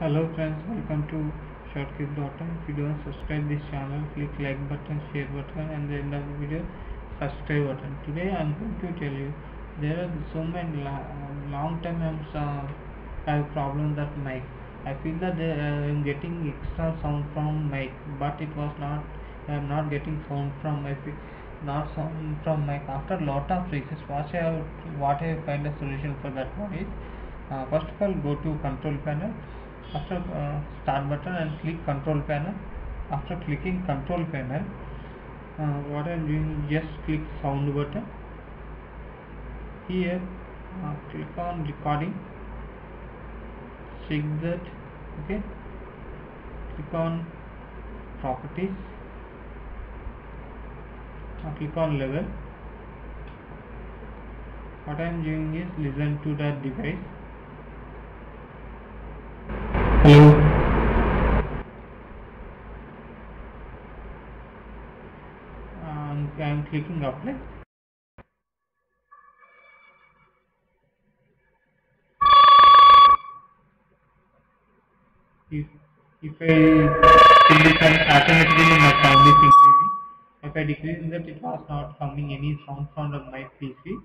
Hello friends, welcome to shoutquick.com. If you don't subscribe this channel, click like button, share button and the end of the video, subscribe button. Today I'm going to tell you there are so many long time I'm uh, have problem that mic. I feel that uh, I'm getting extra sound from mic, but it was not. I'm not getting sound from my not sound from mic. After lot of research, what I have, what I find a solution for that one is uh, first of all go to control panel after uh, start button and click control panel. After clicking control panel uh, what I'm doing just click sound button. Here uh, click on recording. Check that okay. Click on properties. Now click on level. What I am doing is listen to that device hello uh, and I am clicking apply if if I it automatically my sound is increasing. If I decrease that it was not coming any sound from my PC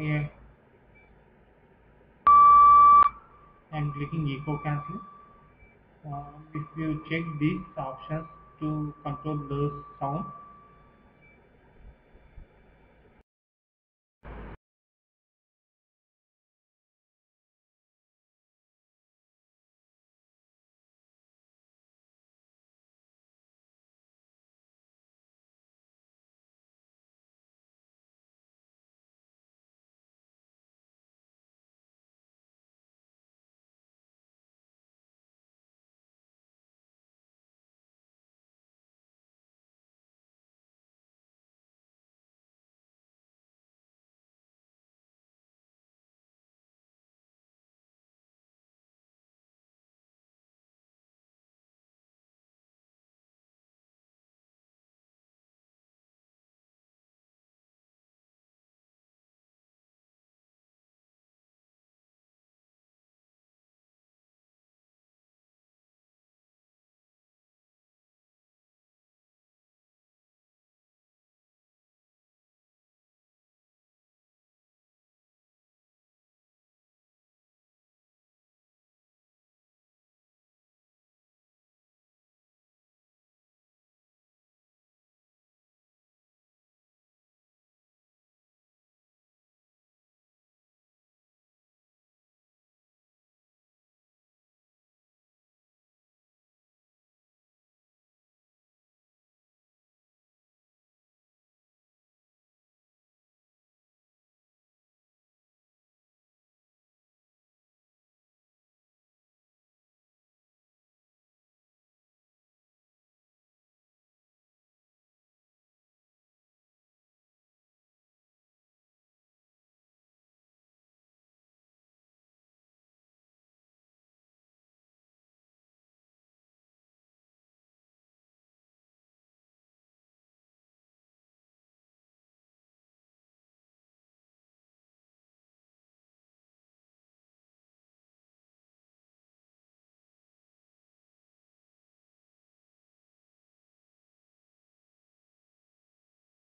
Yeah I'm clicking echo cancel. Uh, if you check these options to control the sound